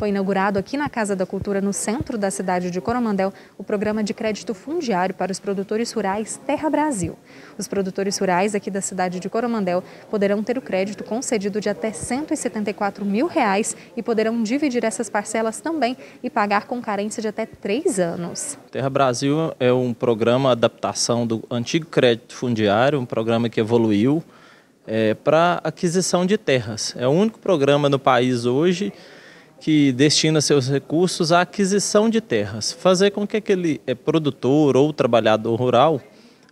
Foi inaugurado aqui na Casa da Cultura, no centro da cidade de Coromandel, o programa de crédito fundiário para os produtores rurais Terra Brasil. Os produtores rurais aqui da cidade de Coromandel poderão ter o crédito concedido de até 174 mil reais e poderão dividir essas parcelas também e pagar com carência de até três anos. Terra Brasil é um programa adaptação do antigo crédito fundiário, um programa que evoluiu é, para aquisição de terras. É o único programa no país hoje que destina seus recursos à aquisição de terras, fazer com que aquele é, produtor ou trabalhador rural,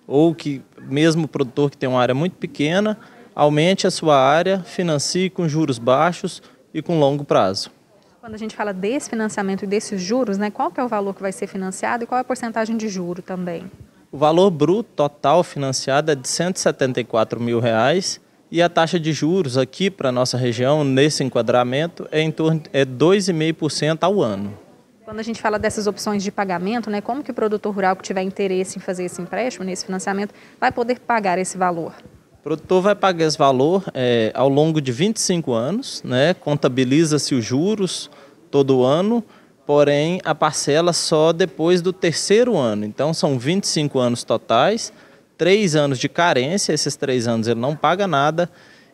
ou que mesmo produtor que tem uma área muito pequena, aumente a sua área, financie com juros baixos e com longo prazo. Quando a gente fala desse financiamento e desses juros, né, qual que é o valor que vai ser financiado e qual é a porcentagem de juro também? O valor bruto total financiado é de 174 mil reais e a taxa de juros aqui para a nossa região, nesse enquadramento, é em torno é 2,5% ao ano. Quando a gente fala dessas opções de pagamento, né, como que o produtor rural que tiver interesse em fazer esse empréstimo, nesse financiamento, vai poder pagar esse valor? O produtor vai pagar esse valor é, ao longo de 25 anos, né, contabiliza-se os juros todo ano, porém a parcela só depois do terceiro ano. Então são 25 anos totais, três anos de carência, esses três anos ele não paga nada,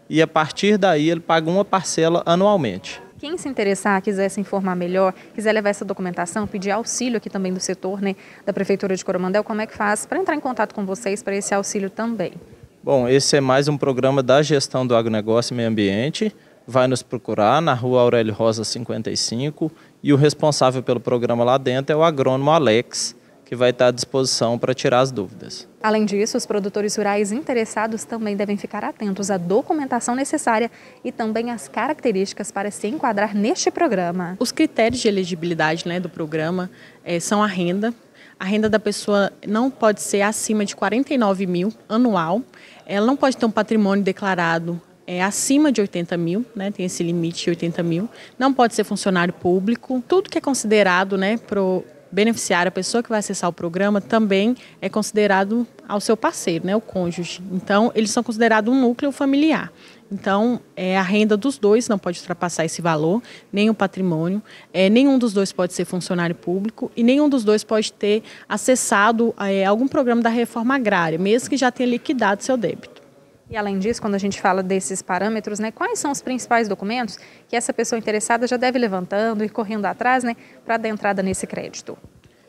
e a partir daí ele paga uma parcela anualmente. Quem se interessar, quiser se informar melhor, quiser levar essa documentação, pedir auxílio aqui também do setor, né, da Prefeitura de Coromandel, como é que faz para entrar em contato com vocês para esse auxílio também? Bom, esse é mais um programa da gestão do agronegócio e meio ambiente. Vai nos procurar na rua Aurélio Rosa 55 e o responsável pelo programa lá dentro é o agrônomo Alex, que vai estar à disposição para tirar as dúvidas. Além disso, os produtores rurais interessados também devem ficar atentos à documentação necessária e também às características para se enquadrar neste programa. Os critérios de elegibilidade né, do programa é, são a renda. A renda da pessoa não pode ser acima de 49 mil anual. Ela não pode ter um patrimônio declarado é, acima de 80 mil, né, tem esse limite de 80 mil. Não pode ser funcionário público. Tudo que é considerado né, pro, beneficiário, a pessoa que vai acessar o programa, também é considerado ao seu parceiro, né, o cônjuge. Então, eles são considerados um núcleo familiar. Então, é, a renda dos dois não pode ultrapassar esse valor, nem o patrimônio. É, nenhum dos dois pode ser funcionário público e nenhum dos dois pode ter acessado é, algum programa da reforma agrária, mesmo que já tenha liquidado seu débito. E além disso, quando a gente fala desses parâmetros, né, quais são os principais documentos que essa pessoa interessada já deve levantando e correndo atrás né, para dar entrada nesse crédito?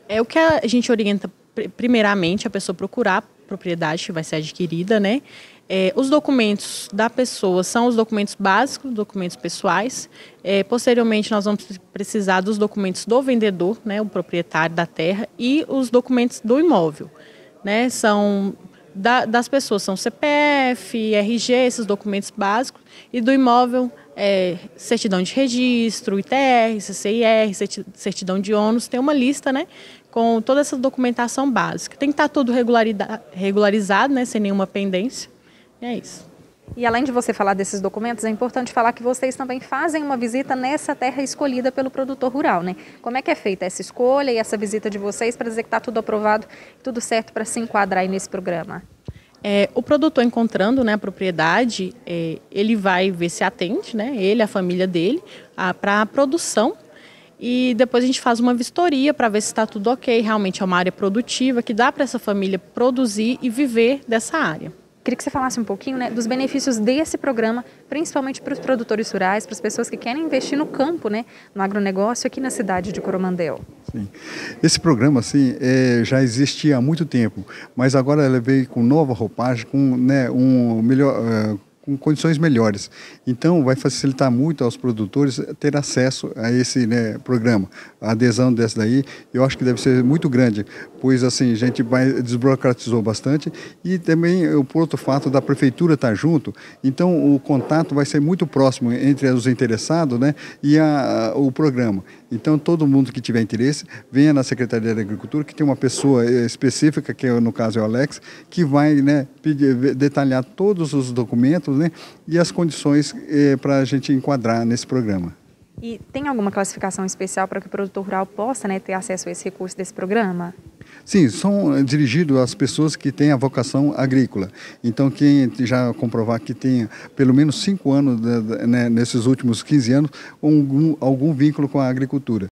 É o que a gente orienta primeiramente a pessoa procurar a propriedade que vai ser adquirida, né? É, os documentos da pessoa são os documentos básicos, documentos pessoais. É, posteriormente, nós vamos precisar dos documentos do vendedor, né, o proprietário da terra, e os documentos do imóvel. Né, são da, das pessoas são CPF, RG, esses documentos básicos, e do imóvel, é, certidão de registro, ITR, CCIR, certidão de ônus, tem uma lista, né, com toda essa documentação básica. Tem que estar tudo regularizado, né, sem nenhuma pendência. E é isso. E além de você falar desses documentos, é importante falar que vocês também fazem uma visita nessa terra escolhida pelo produtor rural, né? Como é que é feita essa escolha e essa visita de vocês para dizer que está tudo aprovado, tudo certo para se enquadrar aí nesse programa? É, o produtor encontrando né, a propriedade, é, ele vai ver se atende, né, ele, a família dele, para a produção. E depois a gente faz uma vistoria para ver se está tudo ok, realmente é uma área produtiva, que dá para essa família produzir e viver dessa área. Queria que você falasse um pouquinho né, dos benefícios desse programa, principalmente para os produtores rurais, para as pessoas que querem investir no campo, né, no agronegócio aqui na cidade de Coromandel. Sim. Esse programa assim, é, já existia há muito tempo, mas agora ele veio com nova roupagem, com né, um melhor, uh, com condições melhores. Então, vai facilitar muito aos produtores ter acesso a esse né, programa. A adesão dessa daí, eu acho que deve ser muito grande, pois assim, a gente desburocratizou bastante e também o outro fato da prefeitura estar junto, então o contato vai ser muito próximo entre os interessados né, e a, o programa. Então, todo mundo que tiver interesse, venha na Secretaria da Agricultura, que tem uma pessoa eh, específica, que no caso é o Alex, que vai né, detalhar todos os documentos né, e as condições eh, para a gente enquadrar nesse programa. E tem alguma classificação especial para que o produtor rural possa né, ter acesso a esse recurso desse programa? Sim, são dirigidos às pessoas que têm a vocação agrícola. Então, quem já comprovar que tem pelo menos cinco anos, né, nesses últimos 15 anos, algum, algum vínculo com a agricultura.